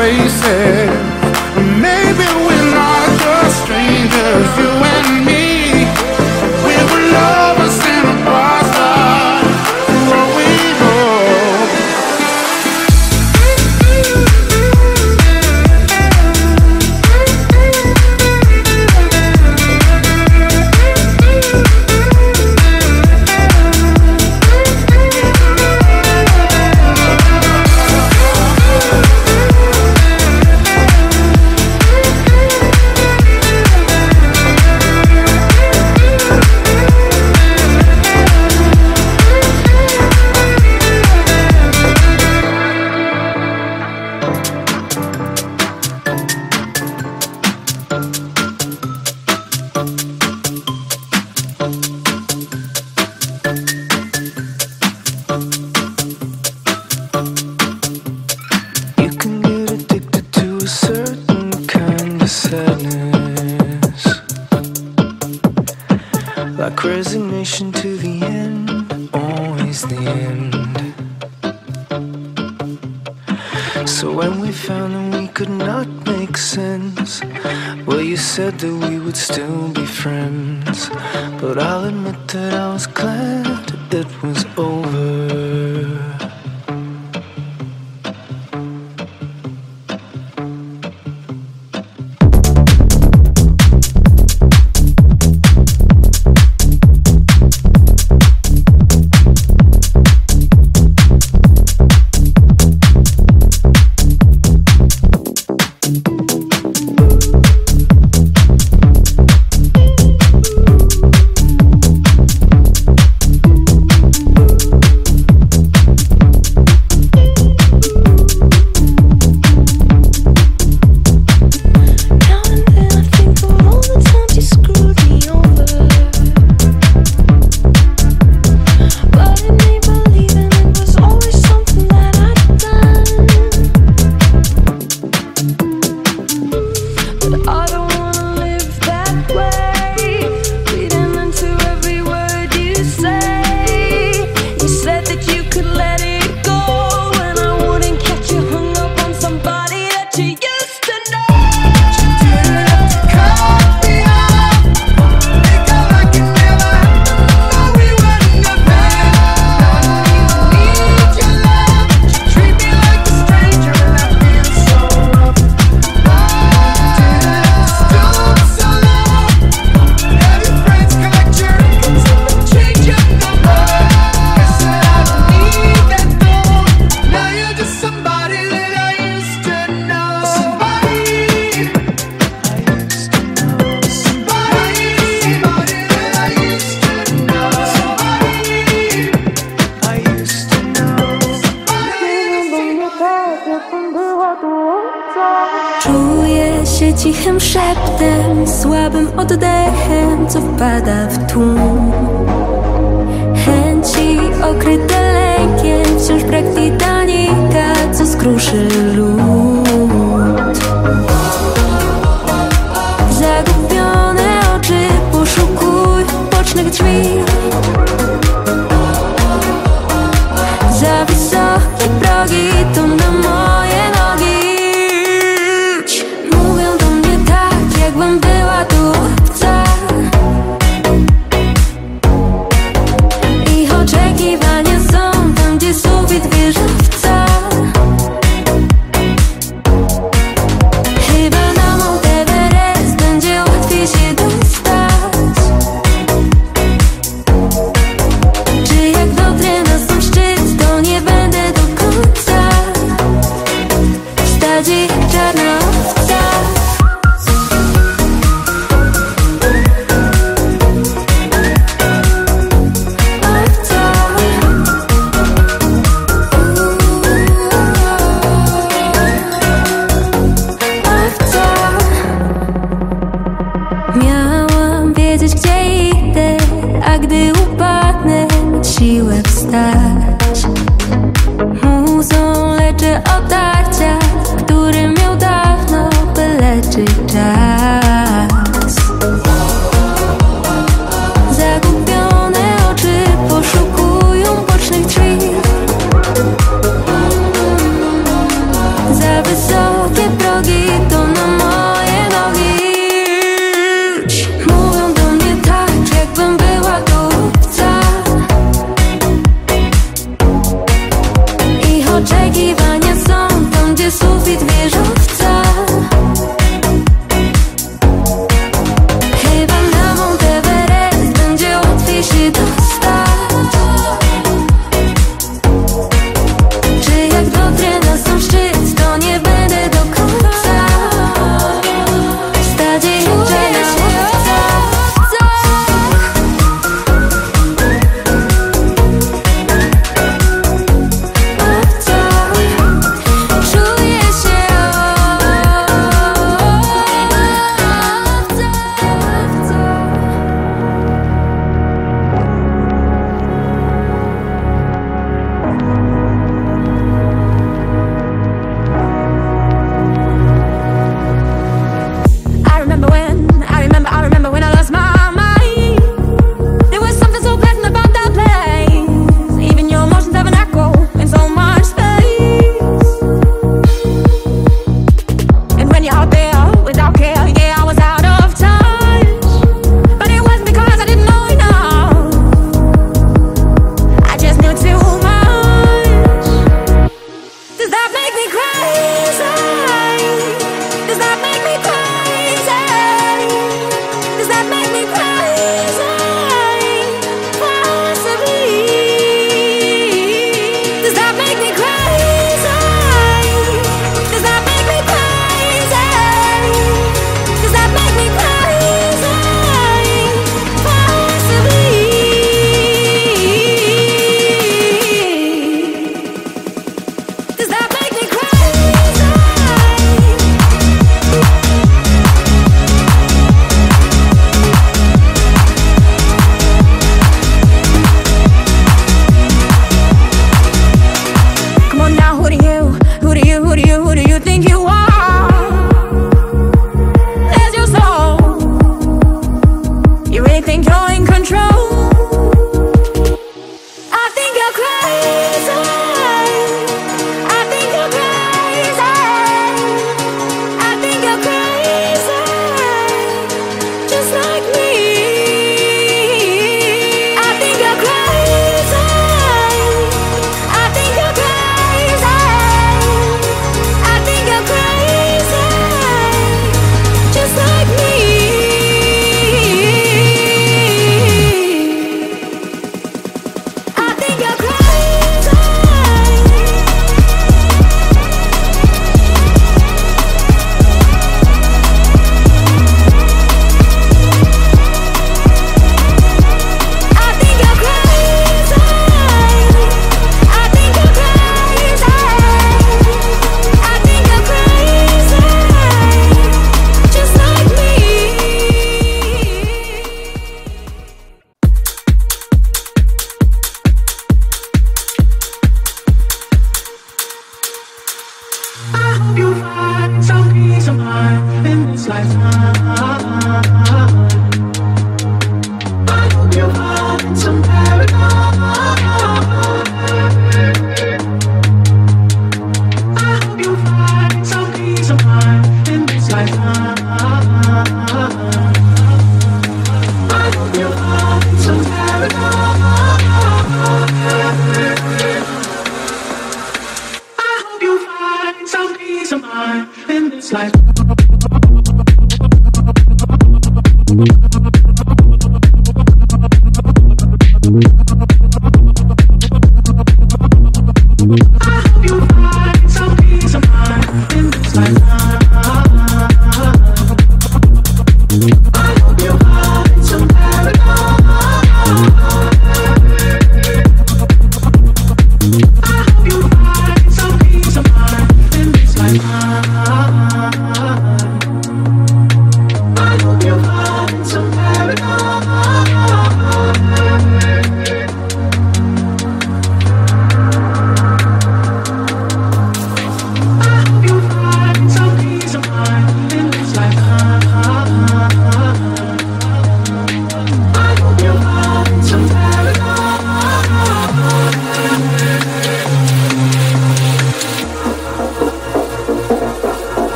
places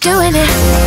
doing it,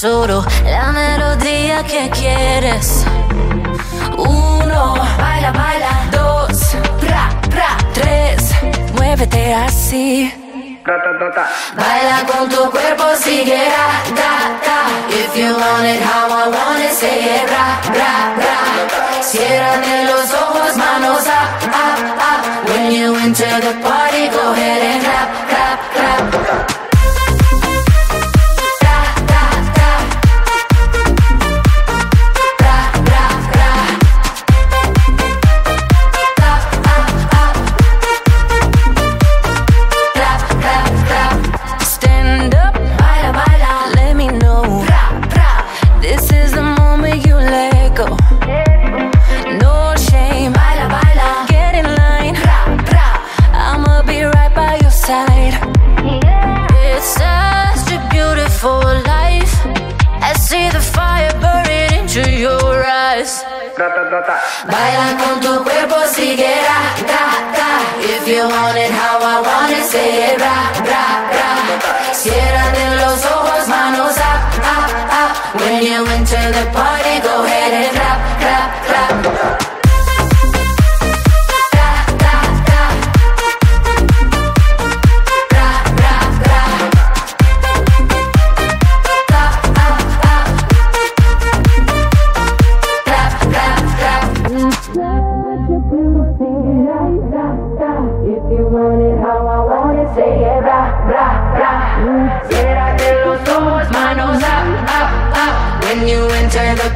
tesoro, la melodía que quieres. Uno, baila, baila. Dos, pra, pra. Tres, muévete así. Baila con tu cuerpo, sigue ra, ra, ra. If you want it how I want it, say it ra, ra, ra. Cierra de los ojos, manos up, up, up. When you enter the party.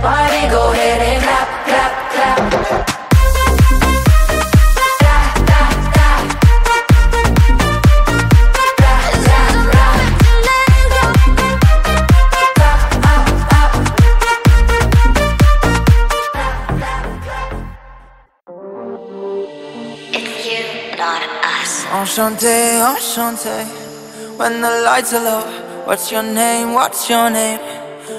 Party, go ahead and clap, clap, clap. Enchanté, enchanté When the lights are low What's your name, what's your name?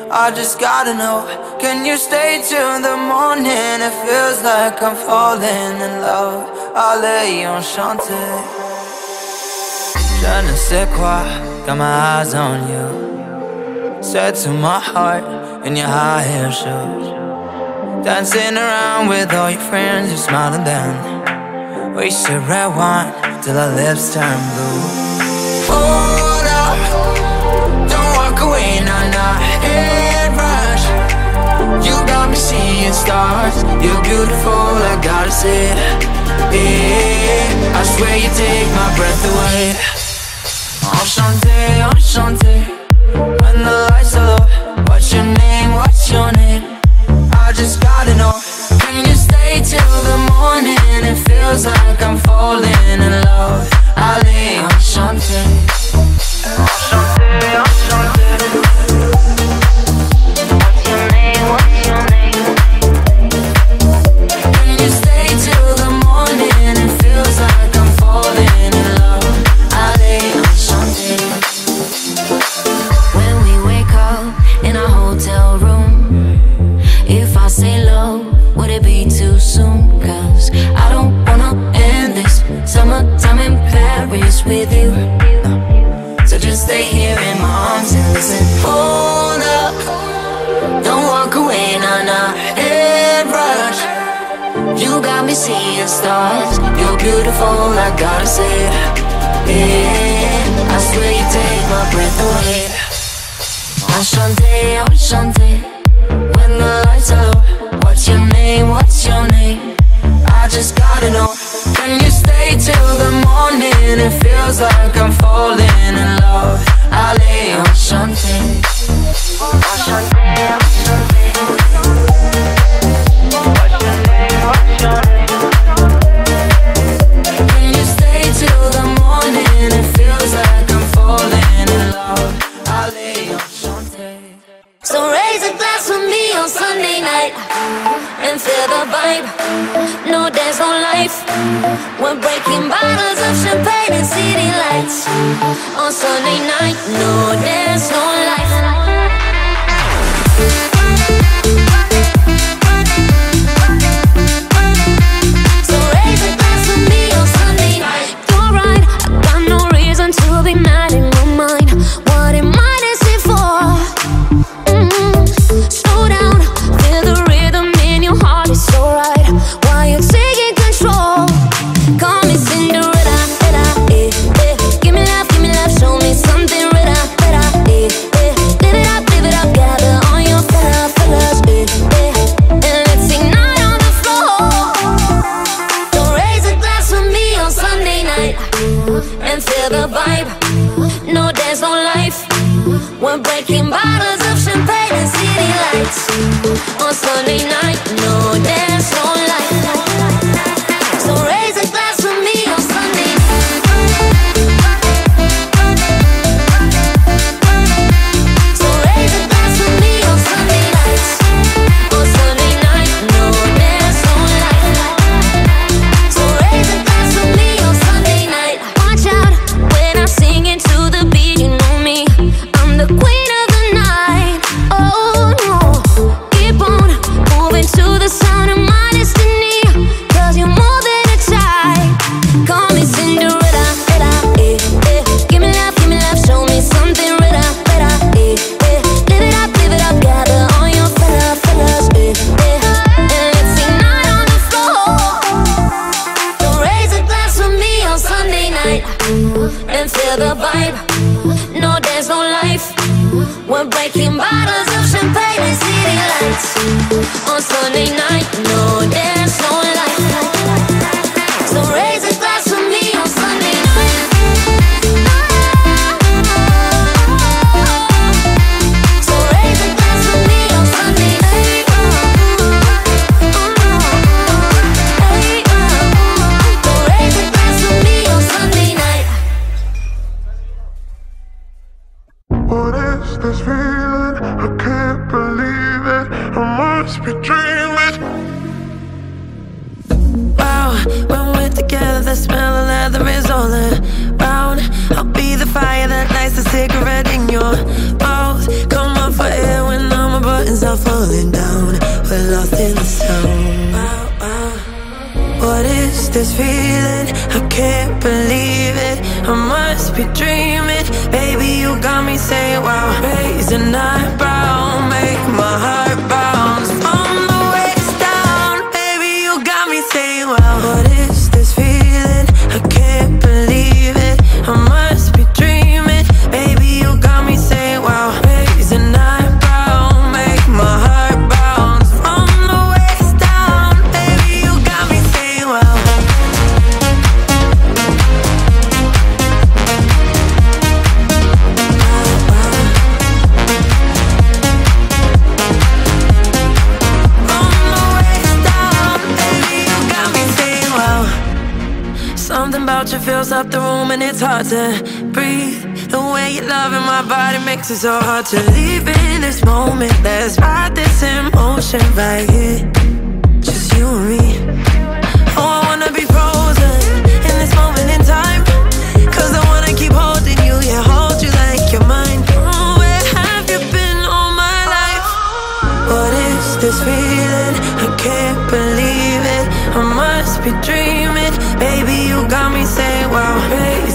I just gotta know can you stay till the morning? It feels like I'm falling in love. I lay on chante. Je ne sais quoi, got my eyes on you. Said to my heart in your high heel shoes. Dancing around with all your friends, you're smiling then. We should red wine till our lips turn blue. Oh. seeing stars. You're beautiful, I gotta say yeah, I swear you take my breath away. Enchanté, enchanté. When the lights are low What's your name, what's your name? I just gotta know. Can you stay till the morning? It feels like I'm falling in love. Ali, enchanté. Enchanté, enchanté. beautiful, I gotta say it. Yeah, I swear you take my breath away. Ashante, Ashante When the lights are low What's your name, what's your name? I just gotta know Can you stay till the morning? It feels like I'm falling in love. Ale, Ashante Ashante and feel the vibe. No dance, no life. We're breaking bottles of champagne and city lights on Sunday night. No dance, no life.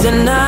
and I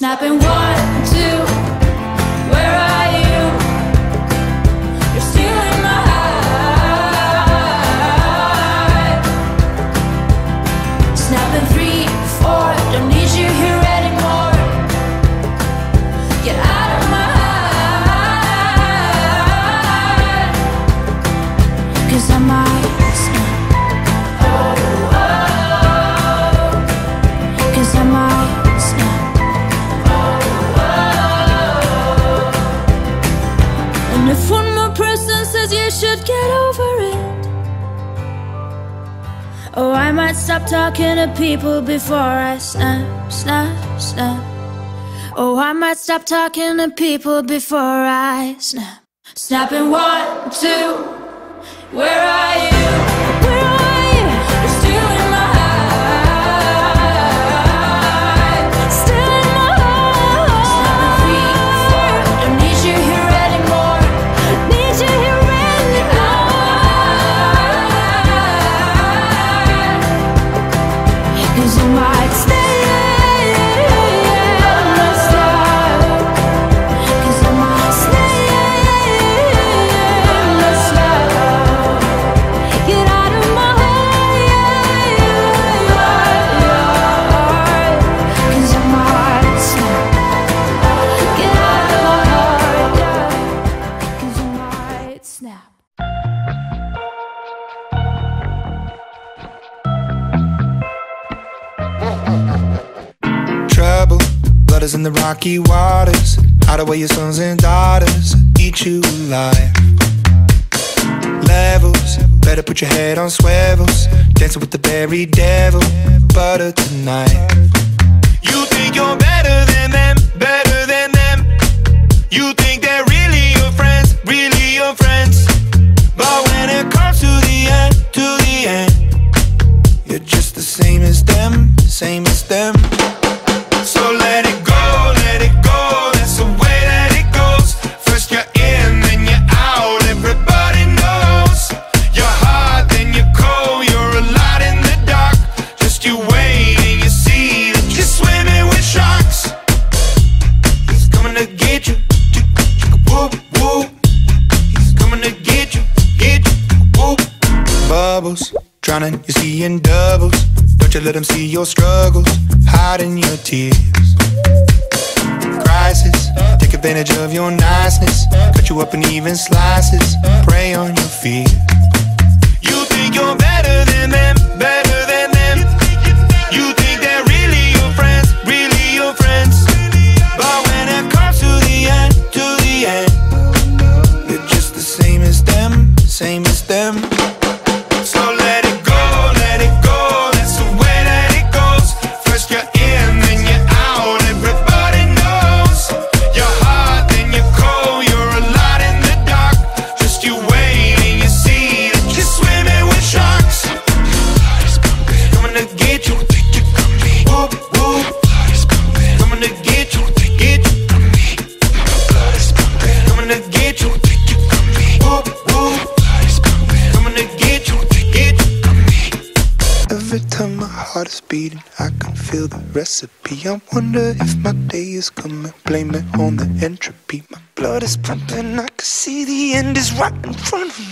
Snapping one. stop talking to people before I snap, snap, snap. Oh, I might stop talking to people before I snap. Snapping one, two, where are you? in the rocky waters. Hide away your sons and daughters, eat you alive. Levels, better put your head on swivels. Dancing with the very devil, butter tonight. You think you're better than them, better than them. You think they're right in front of me.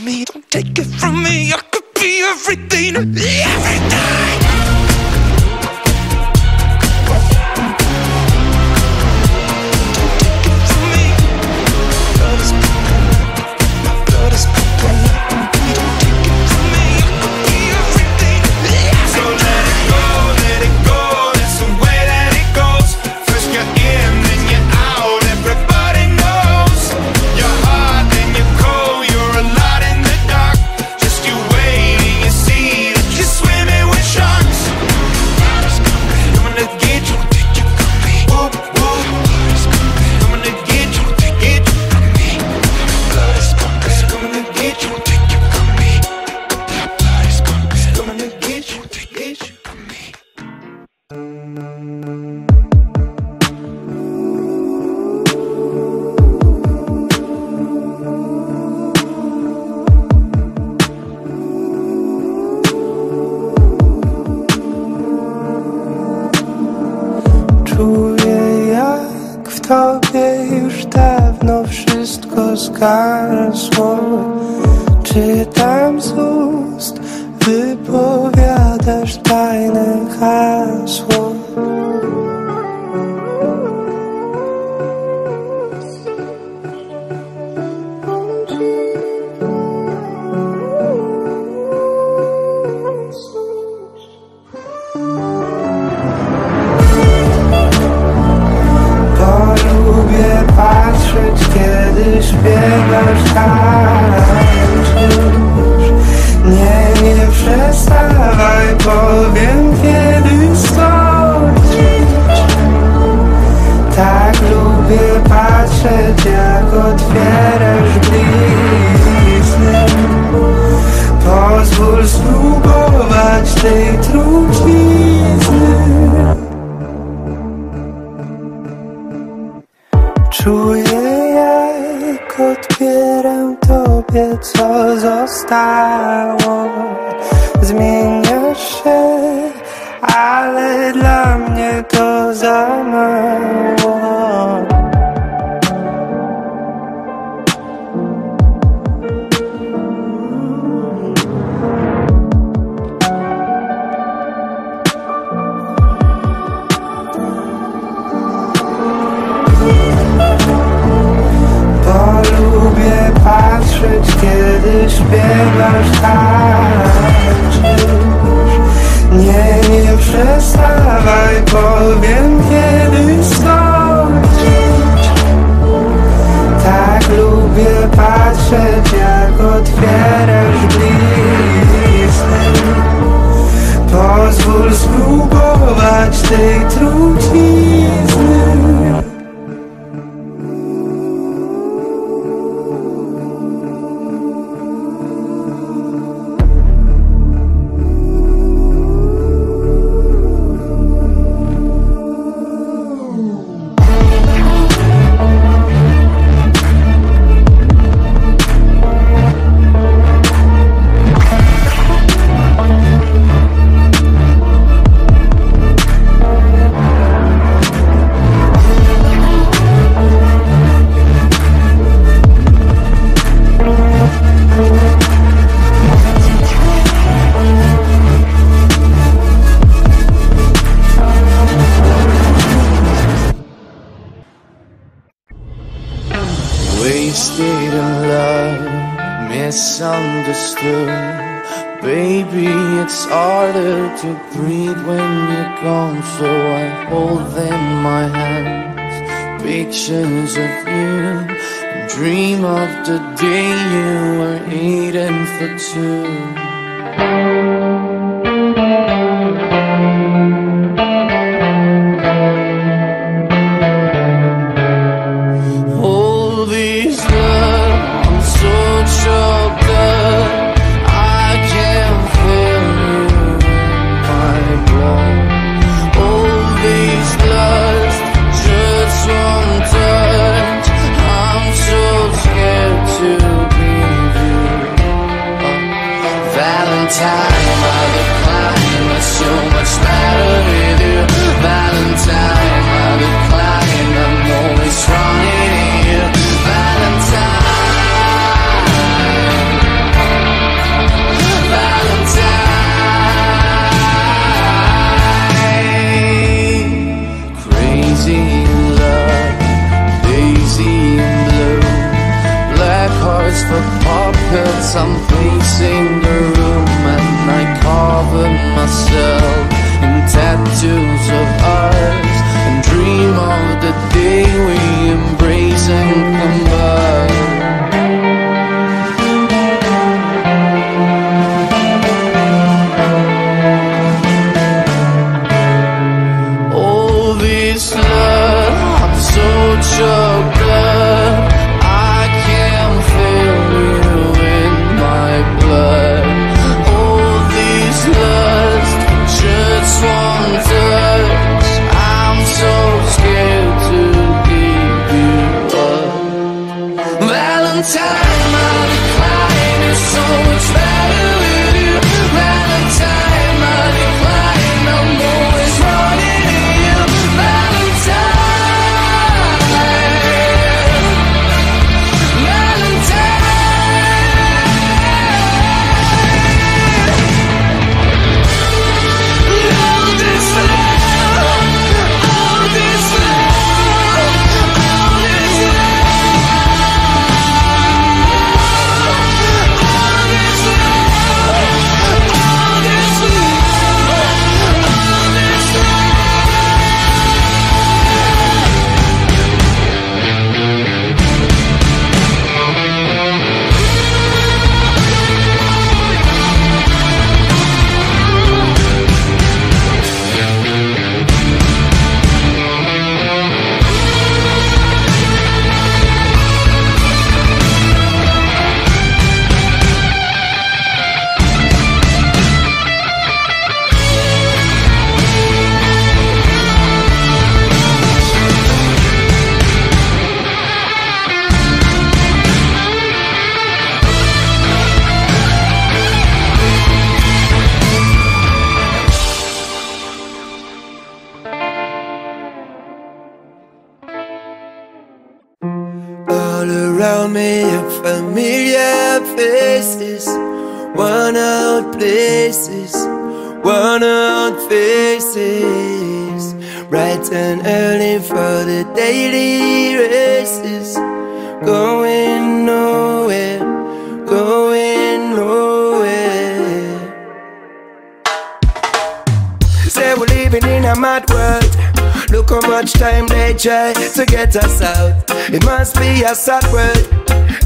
Get us out. It must be a sad world.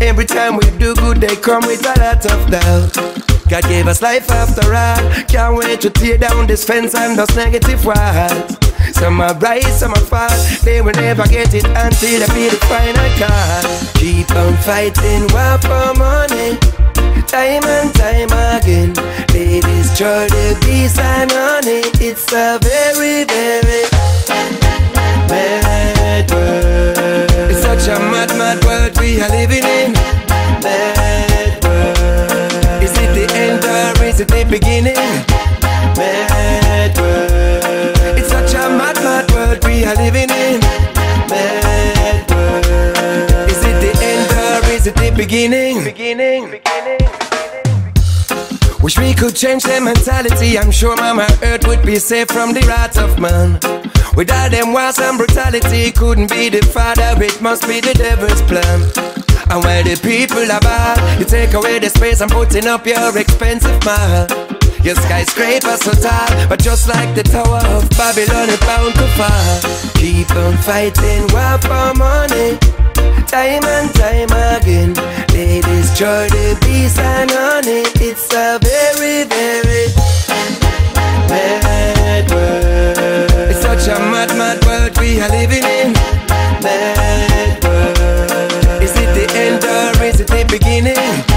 Every time we do good, they come with a lot of doubt. God gave us life after all. Can't wait to tear down this fence and those negative walls. Some are rise, some are fall. They will never get it until they feel the final call. Keep on fighting, war for money. Time and time again. They destroy the peace and honey. It's a very, very mad world. It's such a mad, mad world we are living in. Mad world. Is it the end or is it the beginning? Mad world. It's such a mad, mad world we are living in. Mad world. Is it the end or is it the beginning? Beginning. Beginning. Wish we could change their mentality. I'm sure Mama Earth would be safe from the wrath of man. With all them wars and brutality, couldn't be the father, it must be the devil's plan. And where the people are bad, you take away the space and putting up your expensive mall. Your skyscraper so tall, but just like the Tower of Babylon, it's bound to fall. Keep on fighting, war for money. Time and time again, they destroy the peace and honey. It's a very, very mad world. It's such a mad, mad world we are living in. Mad world. Is it the end or is it the beginning?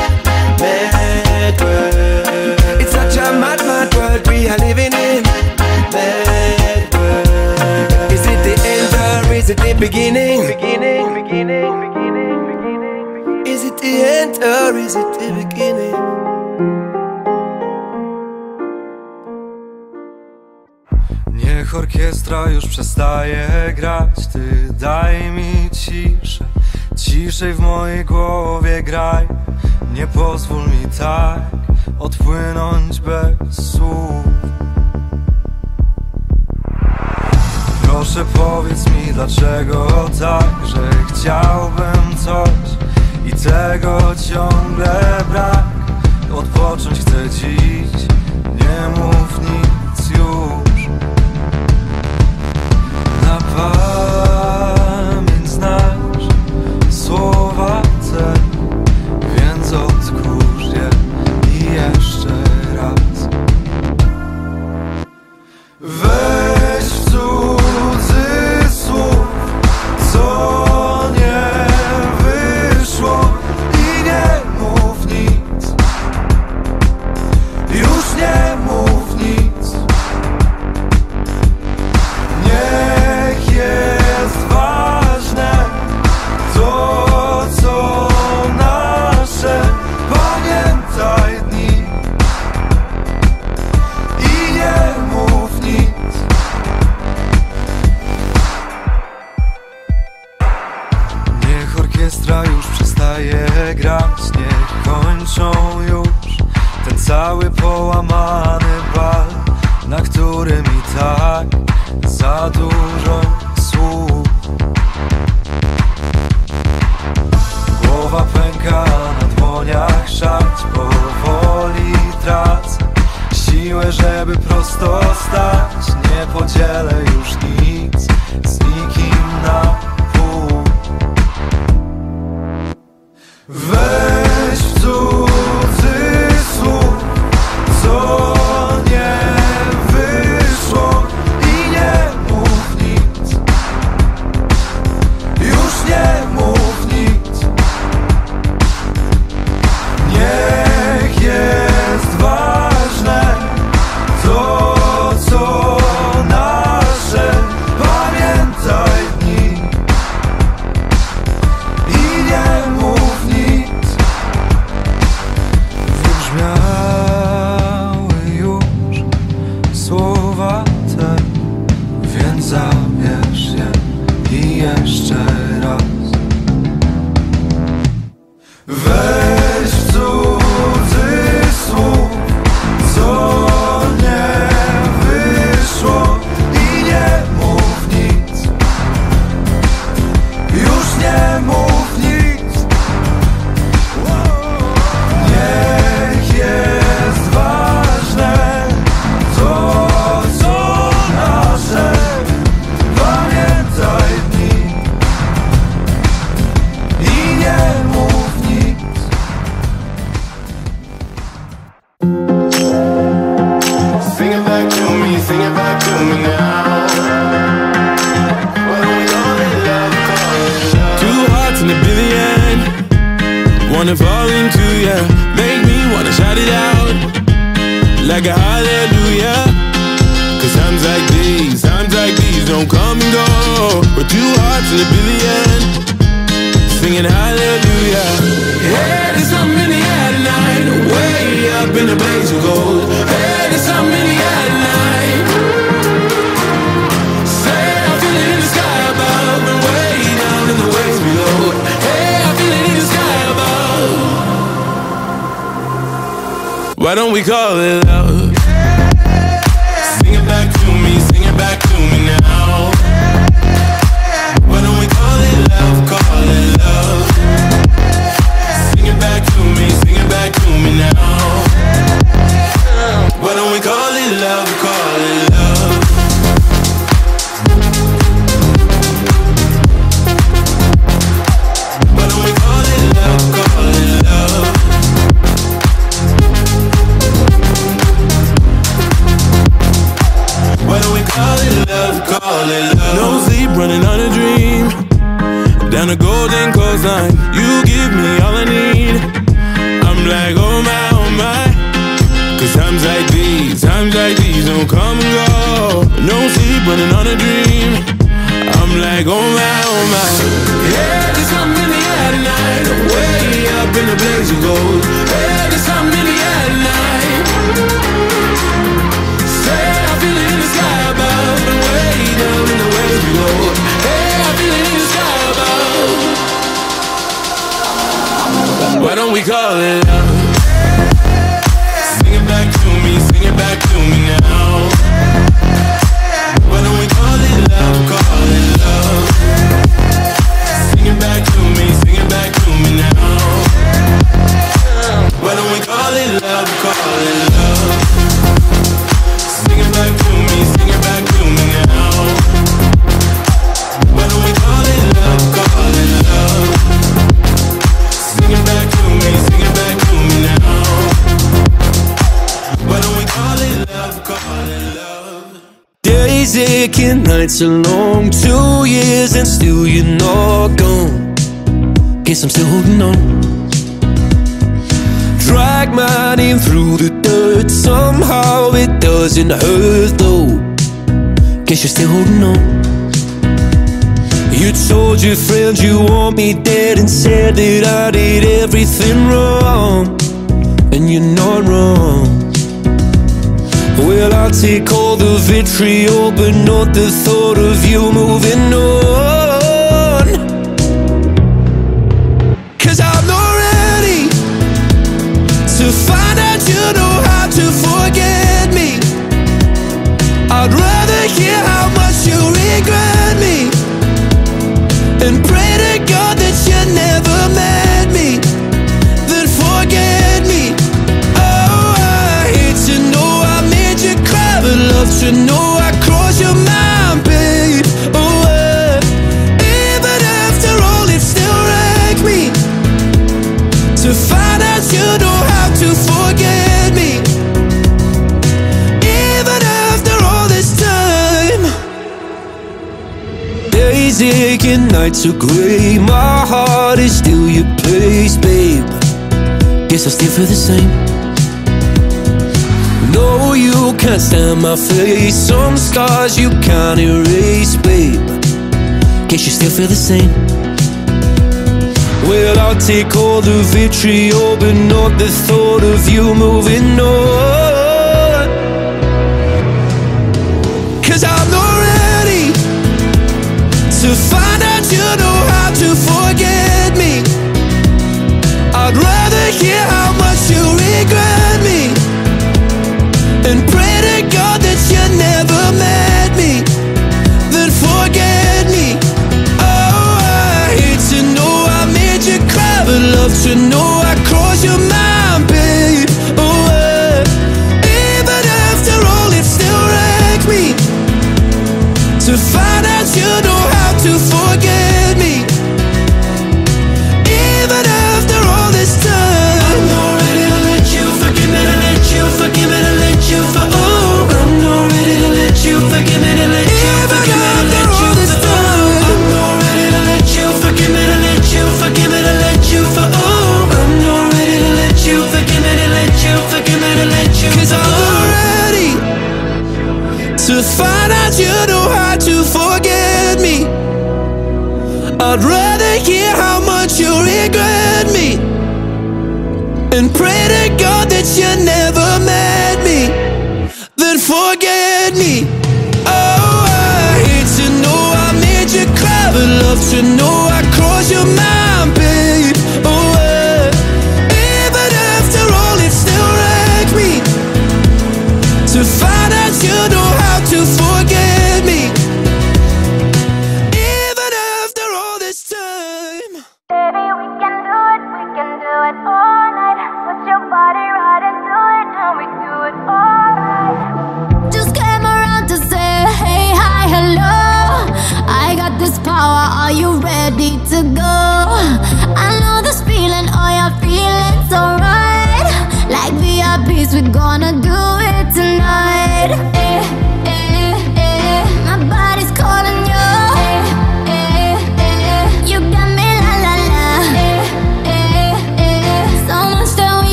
It the beginning? Beginning, beginning, beginning, beginning. Is it the end or is it the beginning? Niech orkiestra już przestaje grać Ty daj mi ciszę Ciszej w mojej głowie graj Nie pozwól mi tak Odpłynąć bez słów Proszę powiedz mi dlaczego tak Że chciałbym coś I tego ciągle brak Odpocząć chcę dziś Nie mów nic już na pamięć znasz słowa te, więc odkurz je i jeszcze raz. Weź we call it love It's a long Two years and still you're not gone. Guess I'm still holding on. Drag my name through the dirt. Somehow it doesn't hurt though. Guess you're still holding on. You told your friends you want me dead and said that I did everything wrong. And you're not wrong. Well, I take all the vitriol, but not the thought of you moving on. Working nights are grey My heart is still your place, babe. Guess I still feel the same. No, you can't stand my face. Some scars you can't erase, babe. Guess you still feel the same. Well, I'll take all the vitriol But not the thought of you moving on. me. I'd rather hear how much you regret me And pray to God that you never met me Then forget me. Oh, I hate to know I made you cry But love to know you know how to forget me. I'd rather hear how much you regret.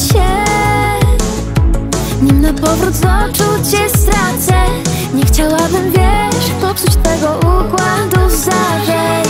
się. Nim na powrót z oczu cię stracę. Nie chciałabym, wiesz, popsuć tego układu zawieć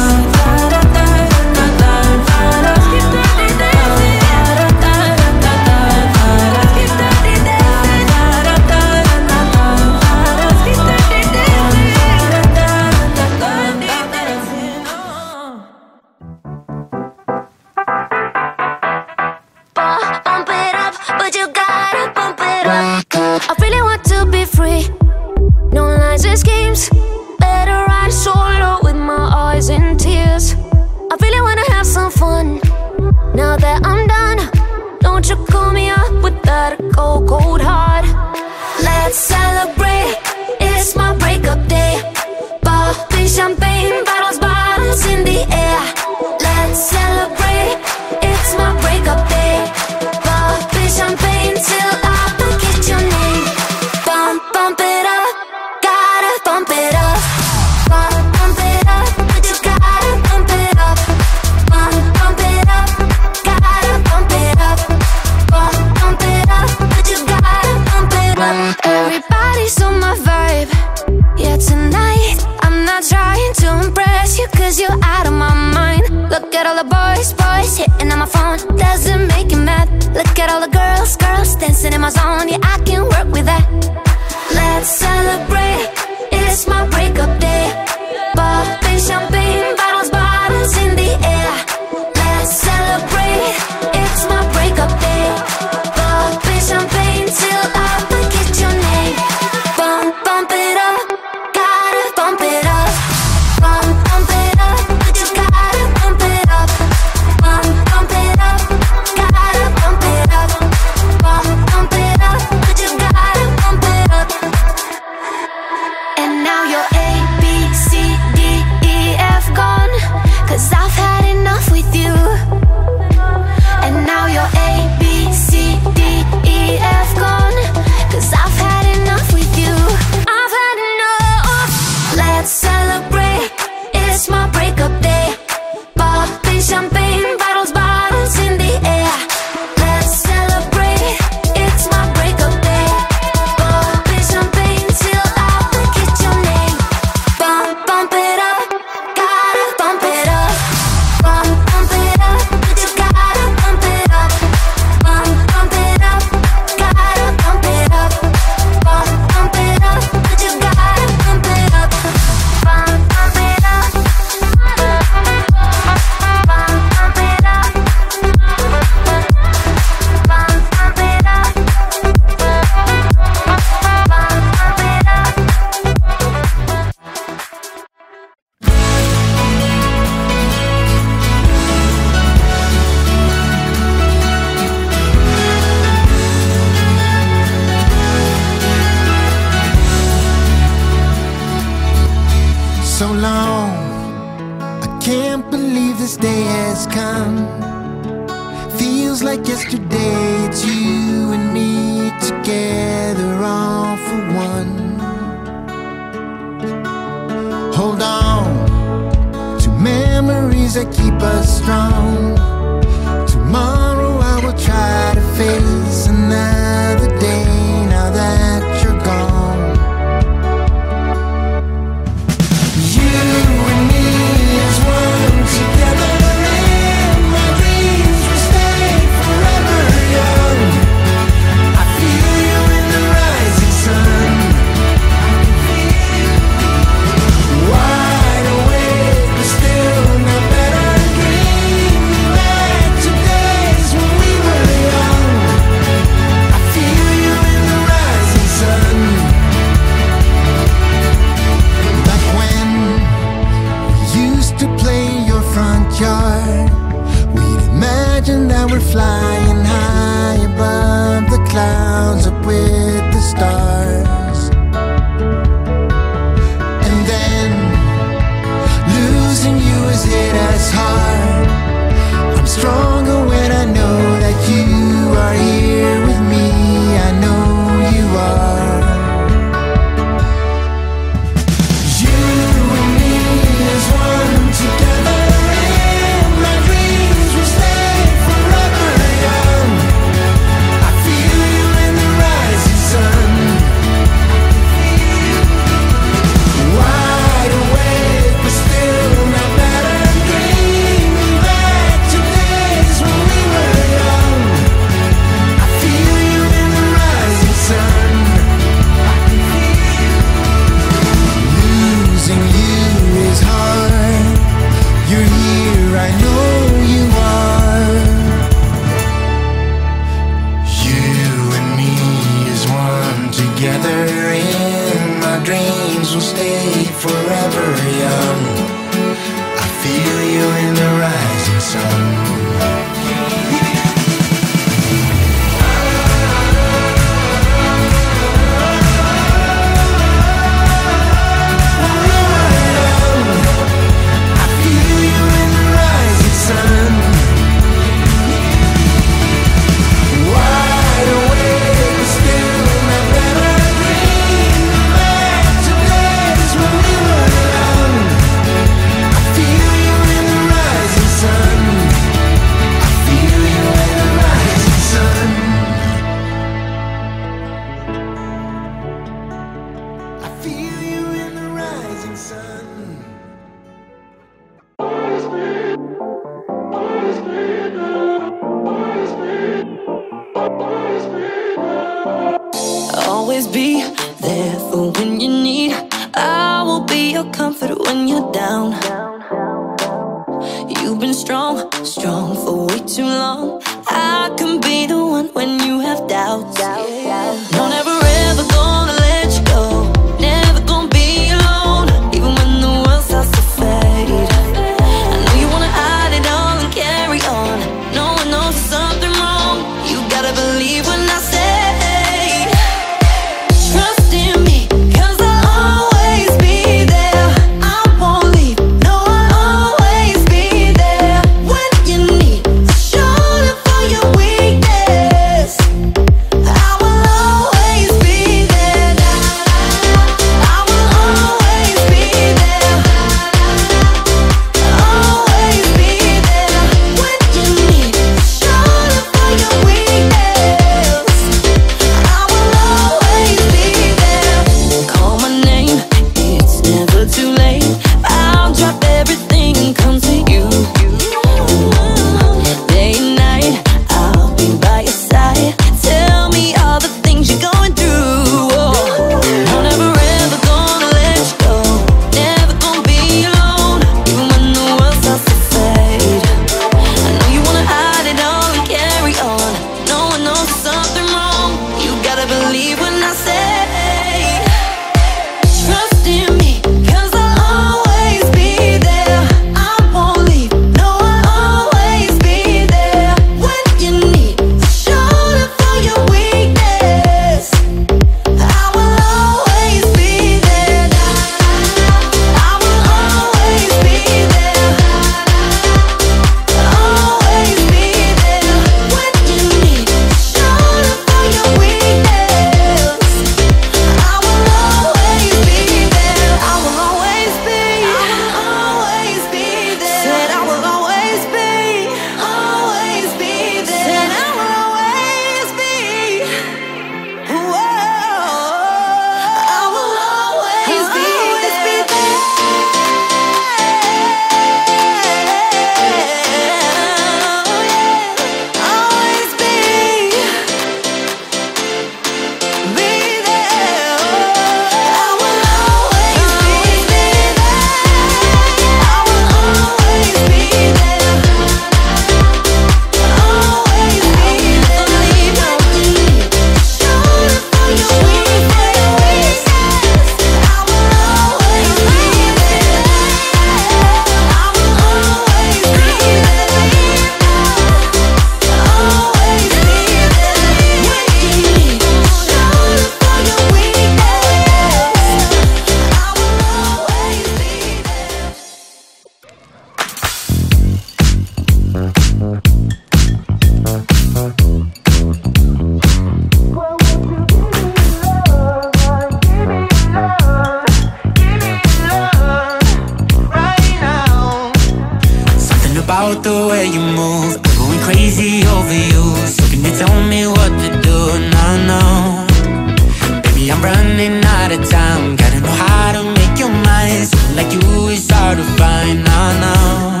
like you is hard to find now, now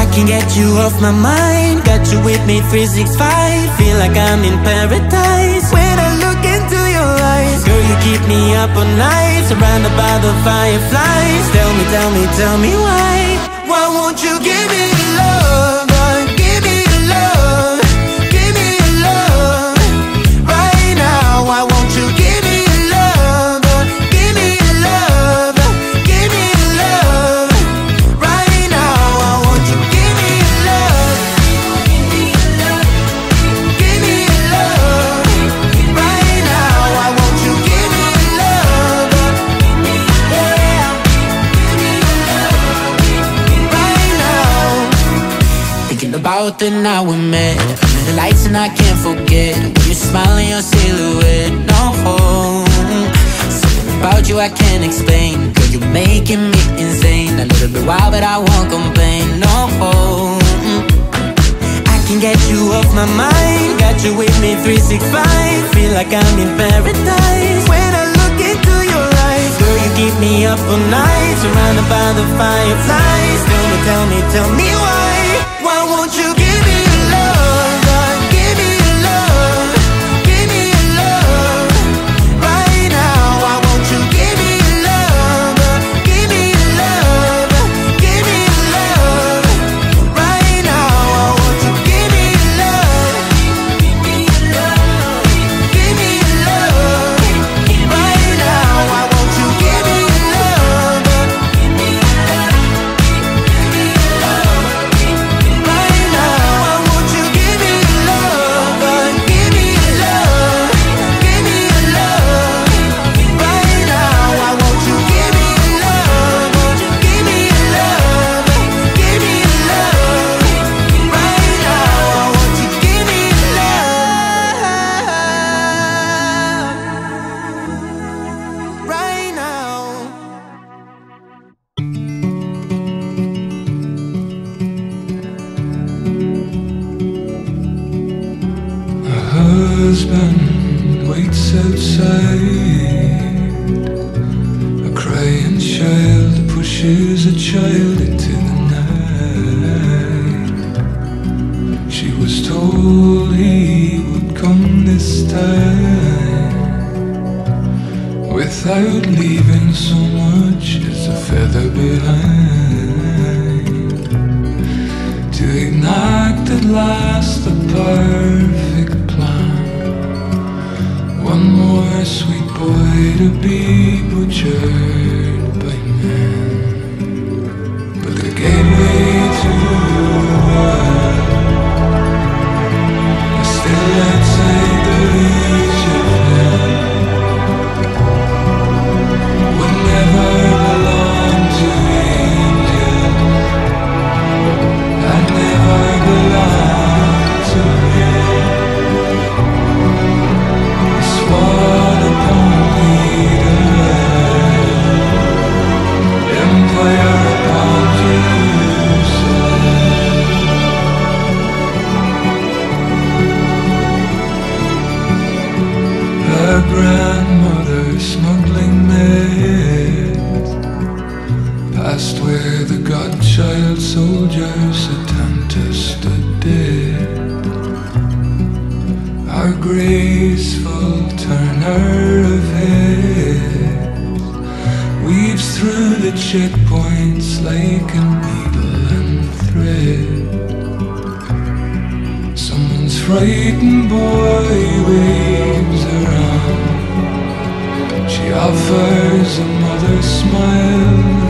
I can get you off my mind. Got you with me 365 Feel like I'm in paradise. When I look into your eyes Girl, you keep me up all night. Surrounded by the fireflies. Tell me, tell me, tell me why. About the night we met the lights and I can't forget you smile in your silhouette No. Something about you I can't explain. Girl, you're making me insane. A little bit wild but I won't complain No. I can get you off my mind. Got you with me 365 Feel like I'm in paradise. When I look into your eyes Girl, you keep me up all night. Surrounded by the fireflies. Tell me, tell me, tell me why frightened boy waves around. She offers a mother's smile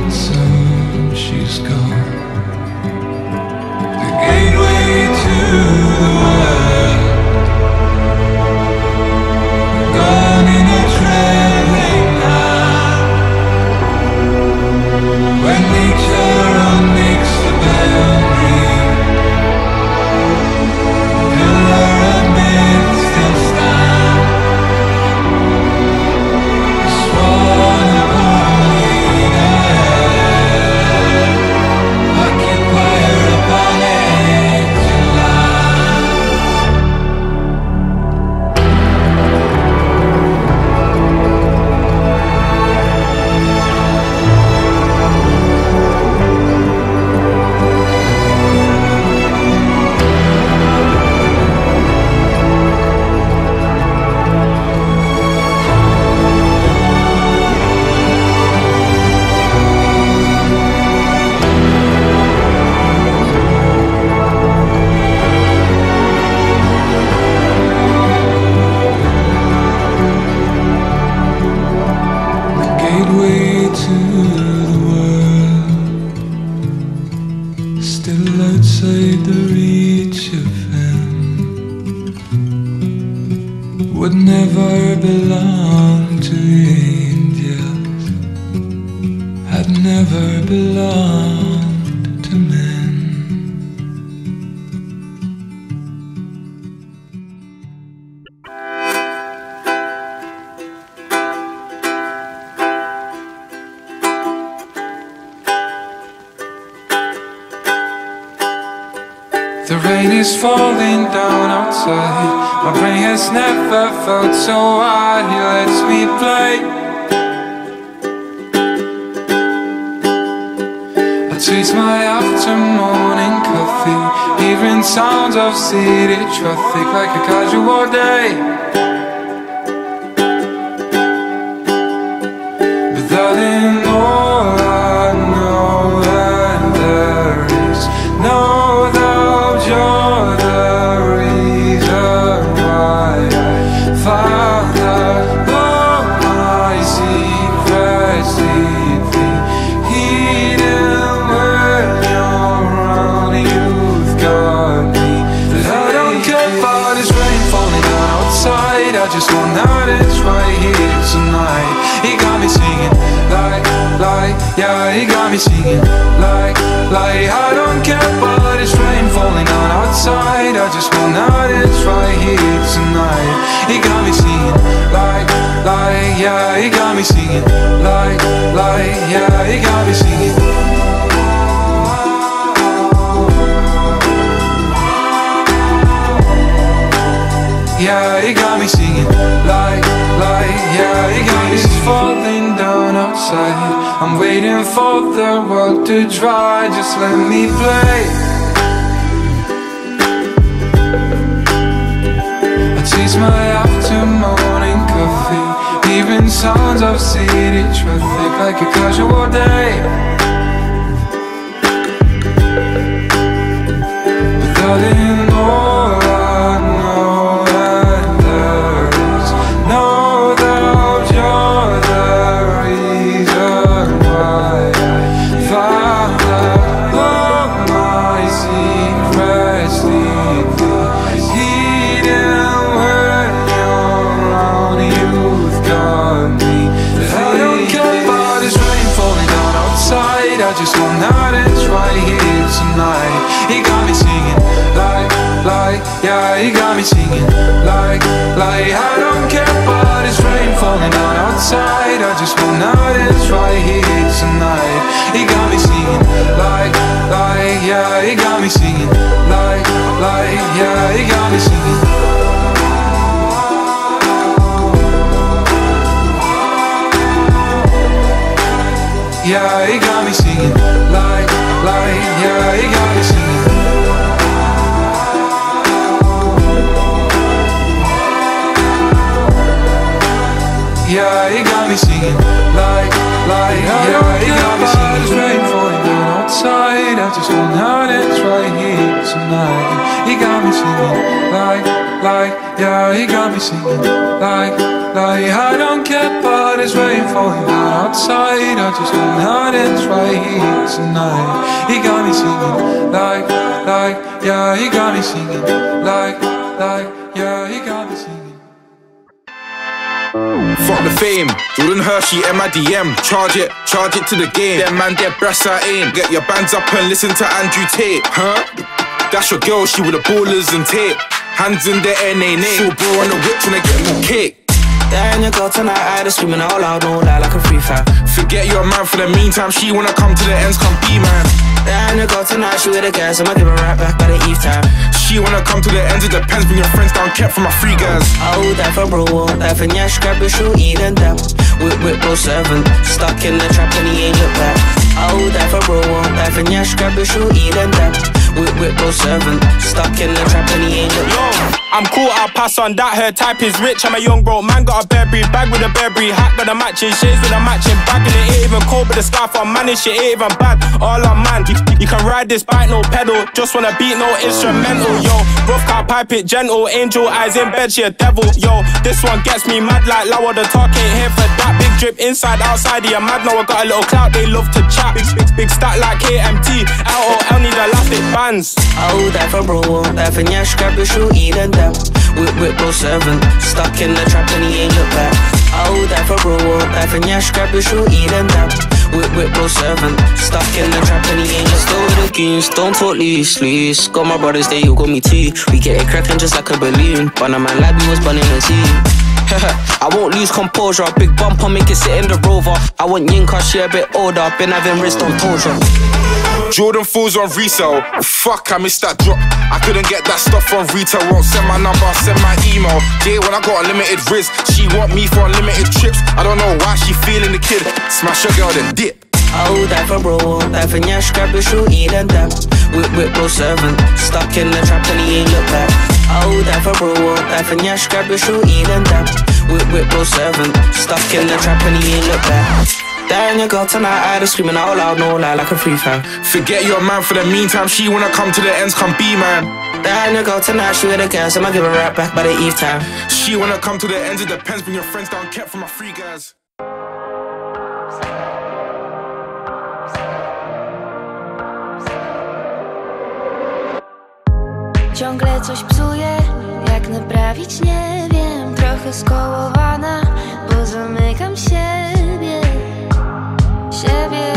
I just want that it's right here tonight. He got me singing like, like, yeah. He got me singing like, like. I don't care about this rain falling down outside. I just want that it's right here tonight. He got me singing like, like, yeah. He got me singing like, like, yeah. He got me singing. Yeah, he got me singing like, like, yeah, he got me singing. Yeah, he got me singing like, like, yeah, he got me singing. It's rain falling down outside. I just want out it's right here tonight. He got me singing like, like, yeah, he got me singing like, like. I don't care about it's rain falling down outside. I just want out it's right here tonight. He got me singing like, like, yeah, he got me singing like, like, yeah, he got me singing. Fuck the fame, Jordan Hershey, MIDM. Charge it, charge it to the game. Them man, their breasts I aim. Get your bands up and listen to Andrew Tate, huh? That's your girl, she with the ballers and tape. Hands in the air, nay, nay. Full bro on the whip, tryna get you cake. There in your girl tonight, I just screaming out loud, no lie like a free fire. Forget your man for the meantime, she wanna come to the ends, come be man. There in your girl tonight, she with the gas, I'ma give her right back by the eve time. She wanna come to the ends, it depends, bring your friends down, kept from my free guys. Oh, that for bro, that for Nyash, grab your shoe, eating them. Whip, whip, bro, seven. Stuck in the trap and he ain't look back. Oh, that for bro, that for Nyash, grab your shoe, eating them. Whip, whip, go. Stuck in the trap and he ain't Yo, I'm cool, I'll pass on that. Her type is rich. I'm a young bro, man got a Burberry bag with a Burberry hat, got a matching shades with a matching bag, and it ain't even cold, but the scarf on man, this shit ain't even bad. All on man, you, you can ride this bike, no pedal. Just wanna beat, no instrumental. Yo, rough car pipe it gentle, angel eyes in bed, she a devil. Yo, this one gets me mad like Lower the talk ain't here for that. Big drip inside, outside, yeah, mad. Now I got a little clout, they love to chat. Big, big, big stack like KMT. LOL need elastic bands. Oh, därför bro, därför njärskar blir i den där Whip, whip, go seven Stuck in the trap and he ain't look back Oh, därför bro, därför njärskar blir i den där Whip, whip, go seven Stuck in the trap and he ain't look Still with the goons, don't talk loose, loose Got my brothers there, you got me too We get it cracking just like a balloon But a man like we was burning a team I won't lose composure. Big bumper, make it sit in the rover. I want Yinka, she a bit older. Been having wrist on torture. Jordan fools on resale. Fuck, I missed that drop. I couldn't get that stuff on retail. Won't send my number, send my email. Jay, when I got unlimited risk, she want me for unlimited trips. I don't know why she feeling the kid. Smash your girl, then dip. Oh, därför bro, därför njärskar blir i den där Whip, whip, go seven Stuck in the trap and he ain't look back Oh, därför bro, därför njärskar blir i den där Whip, whip, go seven Stuck in the trap and he ain't look back That and your girl tonight, I just screaming out loud, no lie, like a free fan Forget your man for the meantime. She wanna come to the ends, come be man. That and your girl tonight, she with a gas, I'ma give her right back by the eve time She wanna come to the ends, it depends. Bring your friends down, kept from my free guys. Ciągle coś psuję, jak naprawić nie wiem Trochę skołowana, bo zamykam siebie Siebie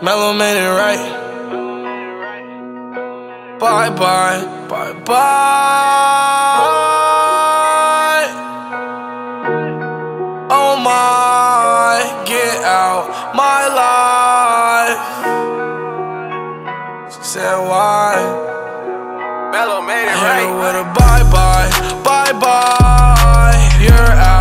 Mello made it right. Bye bye, bye bye. Oh my, get out my life. She said, Why? Mello made it I right. Hit her with a bye bye, bye bye. You're out.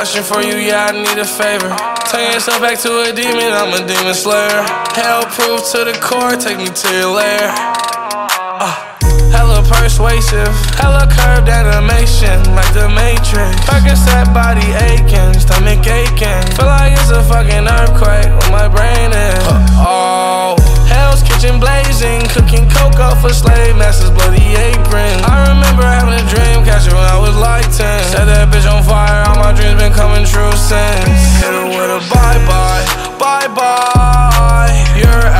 question for you, yeah, I need a favor. Turn yourself back to a demon, I'm a demon slayer. Hell proof to the core, take me to your lair. Uh. Hella persuasive, hella curved animation, like the Matrix. Percocet body aching, stomach aching. Feel like it's a fucking earthquake when my brain is. Uh, oh. Ghetto's kitchen blazing, cooking coke off a slave master's bloody apron. I remember having a dream catcher when I was like 10. Set that bitch on fire, all my dreams been coming true since. Hit her with a bye bye, bye bye. You're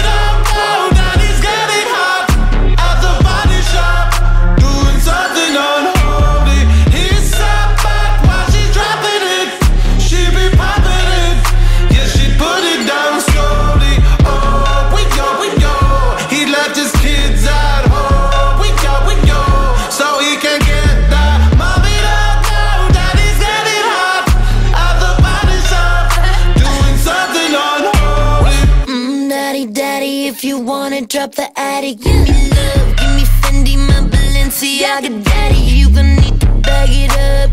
Wanna the attic, give me love, give me Fendi, my Balenciaga, daddy. You gonna need to bag it up,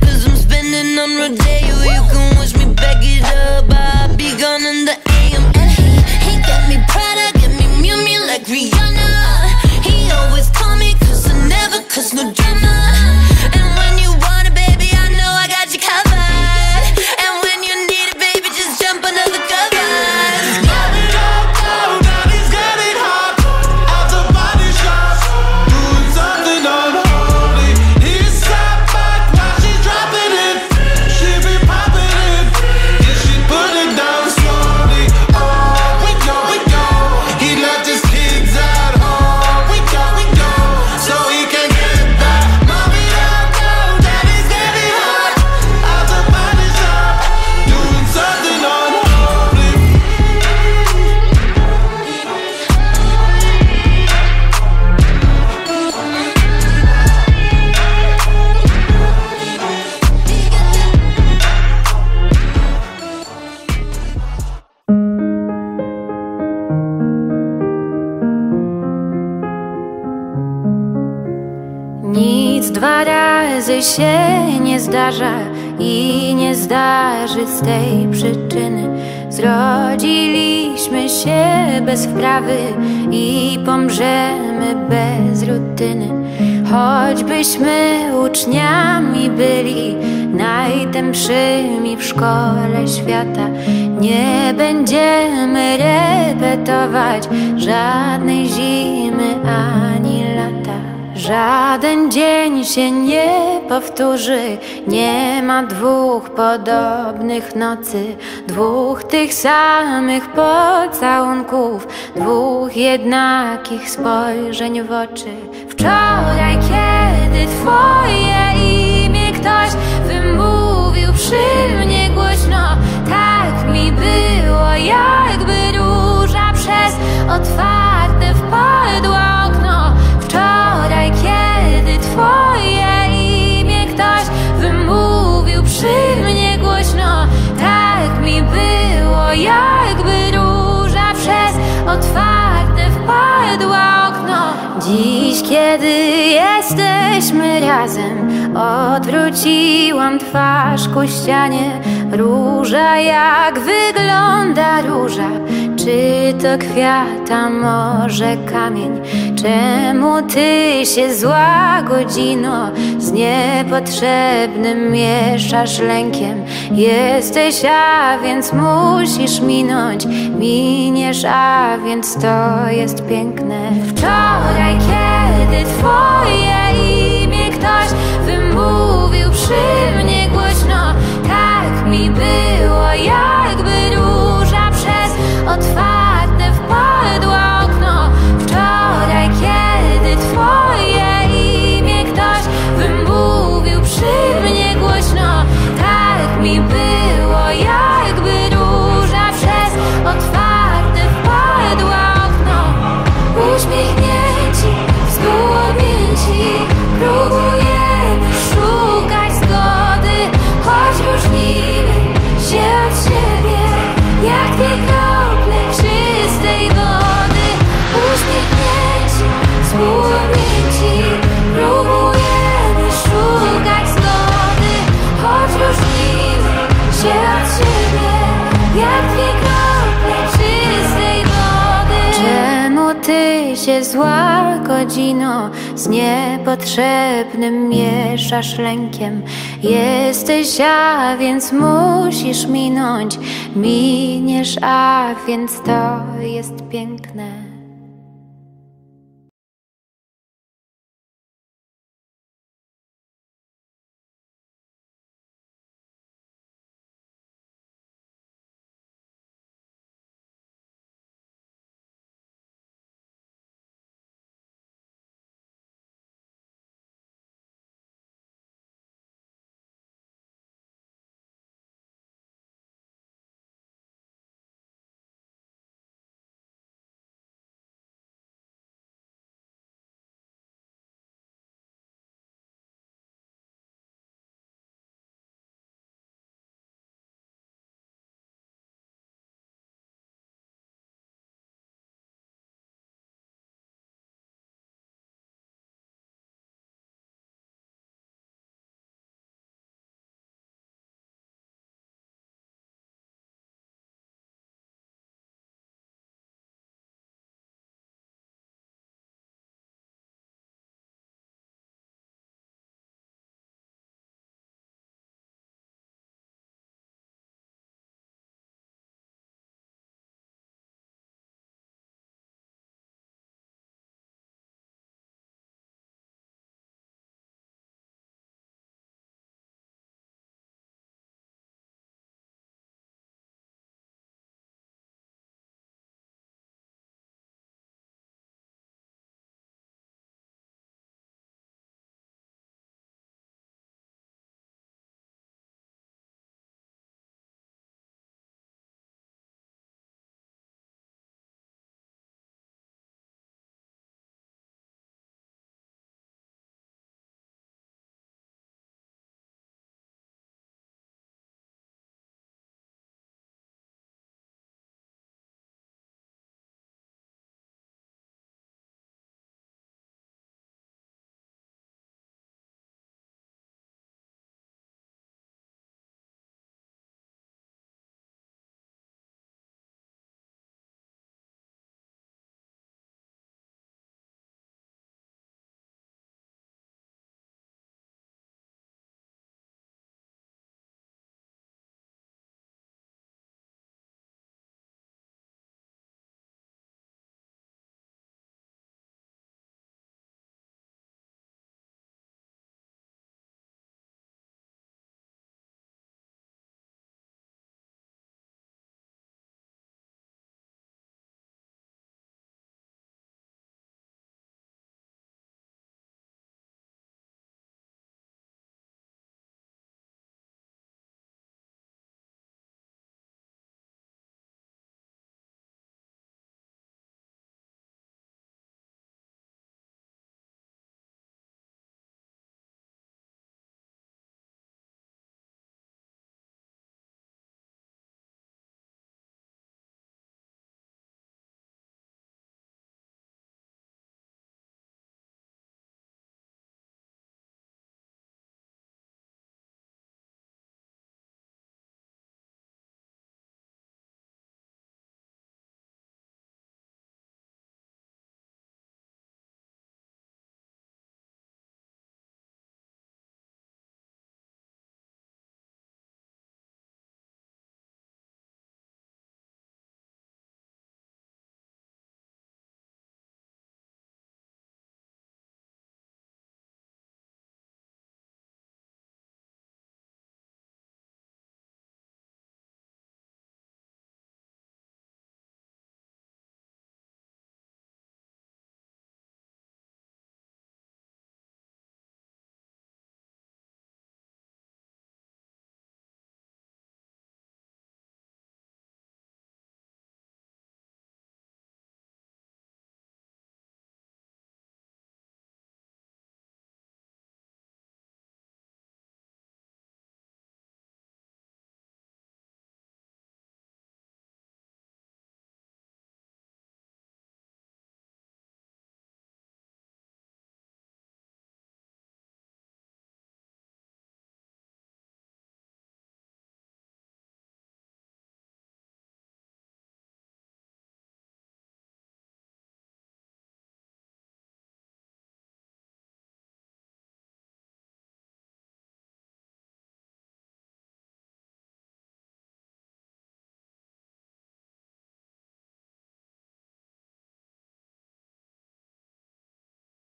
się nie zdarza i nie zdarzy z tej przyczyny. Zrodziliśmy się bez wprawy i pomrzemy bez rutyny. Choćbyśmy uczniami byli najtępszymi w szkole świata, nie będziemy repetować żadnej zimy ani. Żaden dzień się nie powtórzy, nie ma dwóch podobnych nocy, dwóch tych samych pocałunków, dwóch jednakich spojrzeń w oczy. Wczoraj, kiedy twoje imię ktoś wymówił przy mnie głośno, tak mi było, jakby róża przez otwarte Dziś, kiedy jesteśmy razem, odwróciłam twarz ku ścianie. Róża, jak wygląda róża? Czy to kwiat, a może kamień? Czemu ty się zła godzino z niepotrzebnym mieszasz lękiem? Jesteś, a więc musisz minąć, miniesz, a więc to jest piękne. Wczoraj, kiedy twoje imię ktoś wymówił przy zła godzino Z niepotrzebnym mieszasz lękiem. Jesteś, a więc musisz minąć. Miniesz, a więc to jest piękne